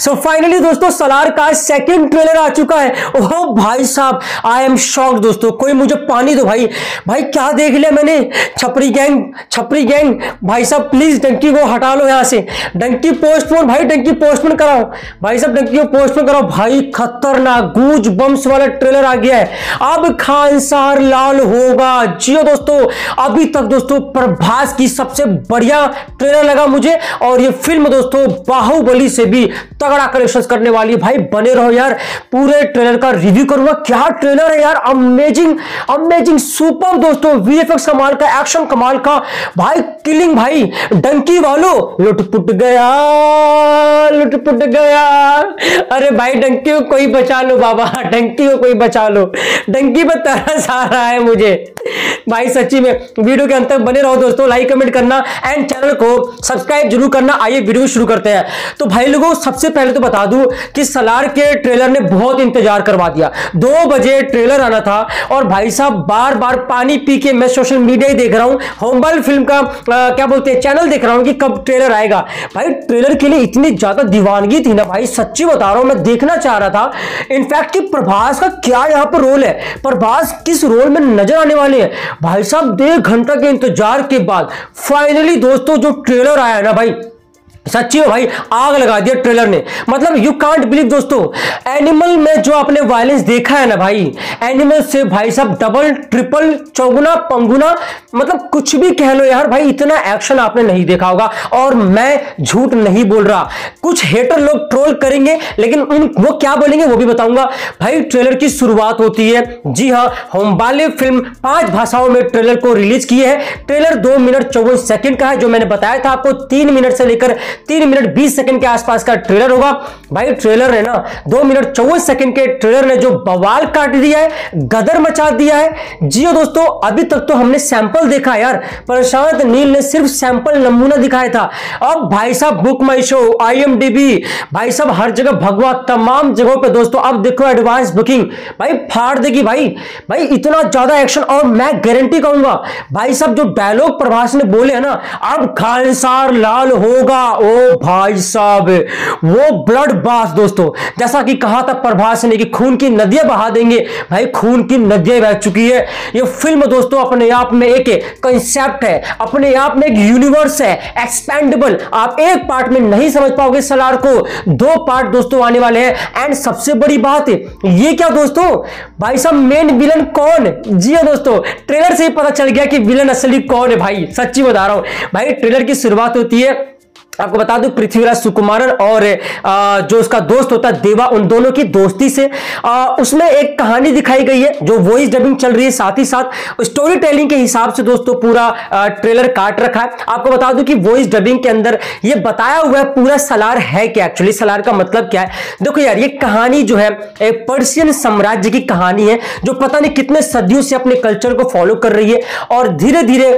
सो so finally दोस्तों सलार का second trailer आ चुका है। ओह, भाई साहब आई एम शॉक दोस्तों। कोई मुझे पानी दो, भाई। भाई, क्या देख लिया मैंने? छपरी गैंग छपरी गैंग भाई साहब प्लीज़ डंकी को हटा लो यहाँ से। डंकी पोस्टपोन भाई डंकी पोस्टपोन कराओ। भाई साहब डंकी को पोस्टपोन कराओ। भाई, खतरनाक गूज बम्स वाला ट्रेलर आ गया है। अब खानसार लाल होगा। जियो, दोस्तों, अभी तक, दोस्तों, प्रभास की सबसे बढ़िया ट्रेलर लगा मुझे। और ये फ़िल्म दोस्तों, बाहुबली से भी तगड़ा कलेक्शन करने वाली है। भाई, बने रहो यार। पूरे ट्रेलर का रिव्यू करूँगा। क्या ट्रेलर है यार? अमेजिंग अमेजिंग सुपर दोस्तों। वीएफएक्स कमाल का एक्शन कमाल का। भाई किलिंग भाई। डंकी वालो लुटपुट गया लुटपुट गया। अरे भाई, डंकी को कोई बचा लो बाबा। डंकी को कोई बचा लो। डंकी पर तरस आ रहा है मुझे। भाई, सच्ची में, वीडियो के अंत तक बने रहो दोस्तों। लाइक कमेंट करना। एंड चैनल को सब्सक्राइब ज़रूर करना। आइए वीडियो शुरू करते हैं। तो भाई लोगों, सबसे पहले तो बता दूँ कि सलार के ट्रेलर ने बहुत इंतज़ार करवा दिया। दो बजे ट्रेलर आना था और भाई साहब बार बार पानी पी के मैं सोशल मीडिया ही देख रहा हूँ। होमबल फ़िल्म का आ, क्या बोलते हैं चैनल देख रहा हूँ कि कब ट्रेलर आएगा। भाई ट्रेलर के लिए इतनी ज़्यादा दीवानगी थी ना भाई सच्ची बता रहा हूँ मैं देखना चाह रहा था। इनफैक्ट कि प्रभास का क्या यहाँ पर रोल है? प्रभास किस रोल में नज़र आने वाले हैं? भाई साहब डेढ़ घंटा के इंतज़ार के बाद फाइनली दोस्तों जो ट्रेलर आया ना भाई सच्ची में भाई, आग लगा दिया ट्रेलर ने। मतलब यू कांट बिलीव दोस्तों एनिमल में जो आपने वायलेंस देखा है ना भाई एनिमल से भाई साहब डबल ट्रिपल चौगुना, पंगुना मतलब कुछ भी कह लो यार भाई, इतना एक्शन आपने नहीं देखा होगा। और मैं झूठ नहीं बोल रहा। कुछ हेटर लोग ट्रोल करेंगे, लेकिन उन, वो क्या बोलेंगे वो भी बताऊँगा। भाई ट्रेलर की शुरुआत होती है। जी हाँ होमबाले फ़िल्म पाँच भाषाओं में ट्रेलर को रिलीज़ किए है। ट्रेलर दो मिनट चौवन सेकंड का है, जो मैंने बताया था आपको, तीन मिनट से लेकर तीन मिनट बीस सेकंड के आसपास का ट्रेलर होगा। भाई, ट्रेलर है ना, दो मिनट चौवन सेकंड के ट्रेलर ने जो बवाल काट दिया है, गदर मचा दिया है। जियो दोस्तों, अभी तक तो हमने सैंपल देखा यार। प्रशांत नील ने सिर्फ़ सैंपल नमूना दिखाया था। अब भाई साहब बुक माई शो आईएमडीबी भाई साहब, हर जगह भगवा, तमाम जगहों पे दोस्तों, अब देखो एडवांस बुकिंग भाई, फाड़ देगी भाई। भाई, इतना ज़्यादा एक्शन और मैं गारंटी कहूँगा, भाई साहब, जो डायलॉग प्रभास ने बोले है ना, अब खानसार लाल होगा ओ भाई साहब, वो ब्लड बास दोस्तों, जैसा कि कहा था प्रभास ने कि खून की नदियाँ बहा देंगे। भाई, खून की नदियाँ बह चुकी है। ये फ़िल्म दोस्तों अपने आप में एक कंसेप्ट है। अपने आप में एक यूनिवर्स है एक्सपेंडेबल आप एक पार्ट में नहीं समझ पाओगे सलार को। दो पार्ट दोस्तों आने वाले हैं। एंड सबसे बड़ी बात, ये क्या दोस्तों? भाई साहब मेन विलन कौन? जी हाँ दोस्तों ट्रेलर से ही पता चल गया कि विलन असली कौन है भाई। सच्ची बता रहा हूँ। भाई ट्रेलर की शुरुआत होती है आपको बता दूँ, पृथ्वीराज सुकुमारन और जो उसका दोस्त होता है, देवा, उन दोनों की दोस्ती से उसमें एक कहानी दिखाई गई है, जो वॉइस डबिंग चल रही है, साथ ही साथ स्टोरी टेलिंग के हिसाब से दोस्तों पूरा ट्रेलर काट रखा है। आपको बता दूँ कि वॉइस डबिंग के अंदर ये बताया हुआ है, पूरा सलार है क्या? एक्चुअली सलार का मतलब क्या है? देखो यार, ये कहानी जो है, एक पर्शियन साम्राज्य की कहानी है, जो पता नहीं कितने सदियों से अपने कल्चर को फॉलो कर रही है, और धीरे धीरे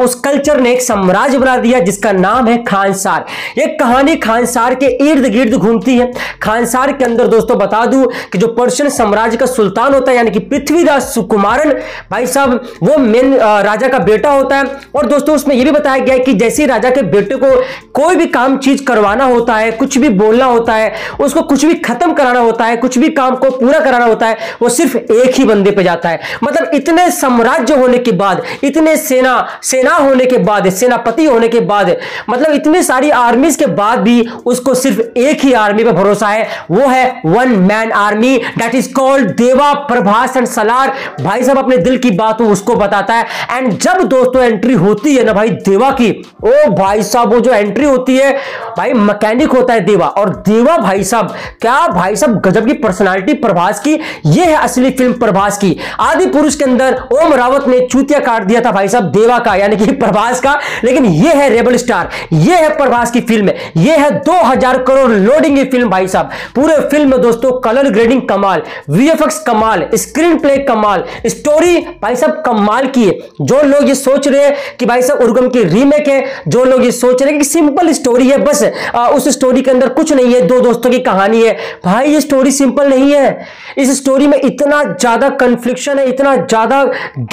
उस कल्चर ने एक साम्राज्य बना दिया, जिसका नाम है खानसा। खानसार। ये कहानी खानसार के इर्द गिर्द घूमती है। खानसार के अंदर दोस्तों बता दूँ कि जो पर्शियन साम्राज्य का सुल्तान होता है, यानी कि पृथ्वीराज सुकुमारन, भाई साहब, वो मेन राजा का बेटा होता है। और दोस्तों उसमें यह भी बताया गया है कि जैसे राजा के बेटे को कोई भी काम चीज़ करवाना होता है, कुछ भी बोलना होता है, उसको कुछ भी खत्म कराना होता है, कुछ भी काम को पूरा कराना होता है, वो सिर्फ़ एक ही बंदे पे जाता है। मतलब इतने साम्राज्य होने के बाद, इतने सेना सेना होने के बाद, सेनापति होने के बाद मतलब इतने सारे सारी आर्मीज के बाद भी उसको सिर्फ़ एक ही आर्मी पे भरोसा है। वो है one man army that is called Deva Prabhas and Salaar भाई साहब, अपने दिल की बात उसको बताता है। एंड जब दोस्तों एंट्री होती है ना भाई देवा की, ओ भाई साहब, वो जो एंट्री होती है, भाई मैकेनिक होता है देवा और देवा भाई साहब, क्या भाई साहब गजब की पर्सनालिटी प्रभास की? ये है असली फ़िल्म प्रभास की। आदि पुरुष के अंदर ओम रावत ने चूतिया काट दिया था भाई साहब देवा का, यानी कि प्रभास का। लेकिन ये है रेबल स्टार ये है प्रभास की फ़िल्म ये है 2000 करोड़ लोडिंग फ़िल्म भाई साहब। पूरे फ़िल्म में दोस्तों कलर ग्रेडिंग कमाल वीएफएक्स कमाल स्क्रीन प्ले कमाल स्टोरी भाई साहब कमाल की है। जो लोग ये सोच रहे हैं कि भाई साहब उर्गम की रीमेक है जो लोग ये सोच रहे हैं कि सिंपल स्टोरी है बस आ, उस स्टोरी के अंदर कुछ नहीं है दो दोस्तों की कहानी है। भाई ये स्टोरी सिंपल नहीं है। इस स्टोरी में इतना ज़्यादा कंफ्लिक्शन है इतना ज़्यादा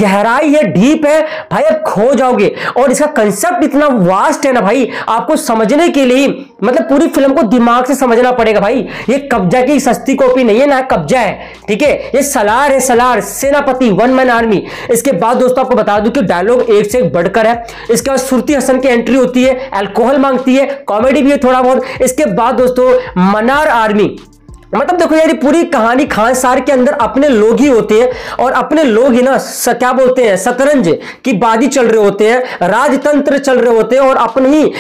गहराई है डीप है। भाई आप खो जाओगे। और इसका कंसेप्ट इतना वास्ट है ना भाई आपको समझने के लिए मतलब पूरी फ़िल्म को दिमाग से समझना पड़ेगा भाई। ये कब्जा की सस्ती कॉपी नहीं है, ना कब्जा है, ठीक है? ये सलार है, सलार, सेनापति वन मैन आर्मी इसके बाद दोस्तों आपको बता दूँ कि डायलॉग एक से एक बढ़कर है। इसके बाद सुरती हसन की एंट्री होती है एल्कोहल मांगती है कॉमेडी भी है थोड़ा बहुत। इसके बाद दोस्तों मनार आर्मी मतलब देखो यार पूरी कहानी खान सार के अंदर अपने लोग ही होते हैं और अपने लोग ही ना क्या बोलते हैं शतरंज की बाजी चल रहे होते हैं राजतंत्र चल रहे होते हैं और अपने ही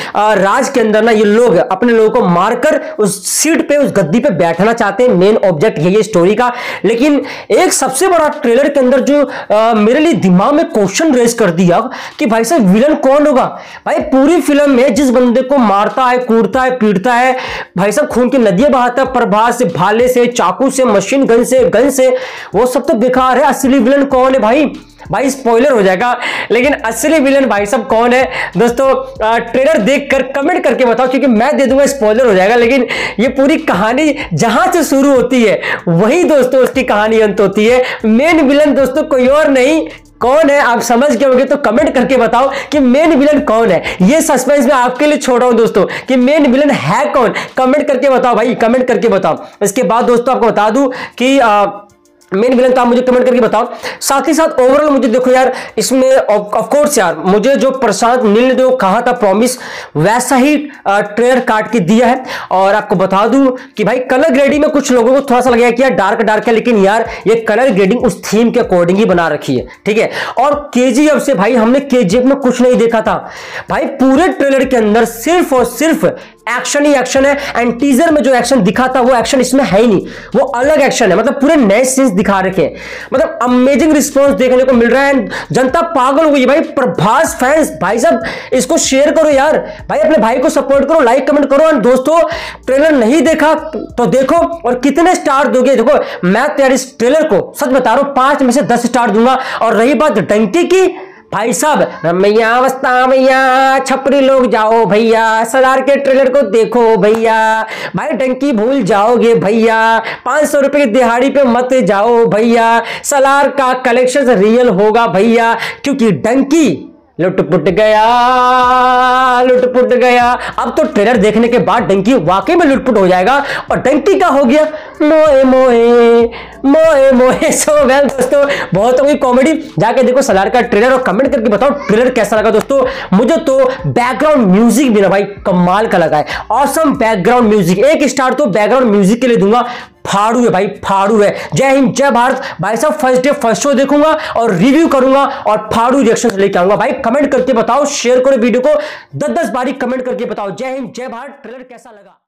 राज के अंदर ना ये लोग अपने लोगों को मारकर उस सीट पे उस गद्दी पे बैठना चाहते हैं मेन ऑब्जेक्ट यही है स्टोरी का। लेकिन एक सबसे बड़ा ट्रेलर के अंदर जो आ, मेरे लिए दिमाग में क्वेश्चन रेज कर दिया कि भाई साहब विलन कौन होगा? भाई पूरी फ़िल्म में जिस बंदे को मारता है कूटता है पीटता है भाई साहब खून की नदियाँ बहाता है प्रभास भाले से, चाकू से, मशीन गन से गन से, वो सब तो बेकार है। असली विलन कौन है भाई? भाई स्पॉइलर हो जाएगा। लेकिन असली विलन भाई सब कौन है? दोस्तों ट्रेलर देखकर कमेंट करके बताओ, क्योंकि मैं दे दूँगा स्पॉइलर हो जाएगा। लेकिन ये पूरी कहानी जहाँ से शुरू होती है, वही दोस्तों, उसकी कहानी अंत होती है। मेन विलन दोस्तों, कोई और नहीं कौन है? आप समझ गए होंगे तो कमेंट करके बताओ कि मेन विलन कौन है। ये सस्पेंस मैं आपके लिए छोड़ रहा हूँ दोस्तों कि मेन विलन है कौन? कमेंट करके बताओ भाई कमेंट करके बताओ। इसके बाद दोस्तों आपको बता दूँ कि आ, मेन विलन तो आप मुझे कमेंट करके बताओ। साथ ही साथ ओवरऑल मुझे देखो यार, इसमें ऑफ़ कोर्स यार, मुझे जो प्रशांत, नील ने जो कहा था प्रॉमिस वैसा ही ट्रेलर काट के दिया है। और आपको बता दूँ कि भाई कलर ग्रेडिंग में कुछ लोगों को थोड़ा सा लगा कि यार डार्क डार्क है, लेकिन यार ये कलर ग्रेडिंग उस थीम के अकॉर्डिंग ही बना रखी है, ठीक है? और के से भाई हमने के में कुछ नहीं देखा था। भाई पूरे ट्रेलर के अंदर सिर्फ़ और सिर्फ़ एक्शन ही एक्शन है एंड टीजर में जो एक्शन दिखा था वो एक्शन इसमें है ही नहीं। वो अलग एक्शन है मतलब पूरे नए सीन्स दिखा रखे हैं। मतलब अमेजिंग रिस्पॉन्स देखने को मिल रहा है एंड जनता पागल हो गई, भाई, प्रभास फैंस भाई साहब, इसको शेयर करो यार। भाई, अपने भाई को सपोर्ट करो लाइक कमेंट करो एंड दोस्तों ट्रेलर नहीं देखा तो देखो, और कितने स्टार दोगे? देखो, मैं तो यार इस ट्रेलर को, सच बता रहा हूँ, पाँच में से दस स्टार दूँगा। और रही बात डंकी की भाई साहब, रमैया अवस्था भैया, छपरी लोग जाओ भैया सलार के ट्रेलर को देखो भैया, भाई डंकी भूल जाओगे भैया, पाँच सौ रुपए की दिहाड़ी पे मत जाओ भैया सलार का कलेक्शन रियल होगा भैया, क्योंकि डंकी लुटपुट गया लुटपुट गया। अब तो ट्रेलर देखने के बाद डंकी वाकई में लुटपुट हो जाएगा, और डंकी का हो गया मोए मोए मोए मोए। सो वेल दोस्तों, बहुत होगी कॉमेडी जाके देखो सलार का ट्रेलर और कमेंट करके बताओ ट्रेलर कैसा लगा दोस्तों। मुझे तो बैकग्राउंड म्यूज़िक भी ना भाई, कमाल का लगा है। ऑसम बैकग्राउंड म्यूज़िक एक स्टार तो बैकग्राउंड म्यूज़िक के लिए दूँगा। फाड़ू है भाई, फाड़ू है। जय हिंद, जय भारत। भाई साहब फ़र्स्ट डे फ़र्स्ट शो देखूँगा और रिव्यू करूँगा और फाड़ू रिएक्शन लेके आऊँगा। भाई कमेंट करके बताओ शेयर करो वीडियो को। दस दस बारी कमेंट करके बताओ। जय हिंद, जय भारत। ट्रेलर कैसा लगा?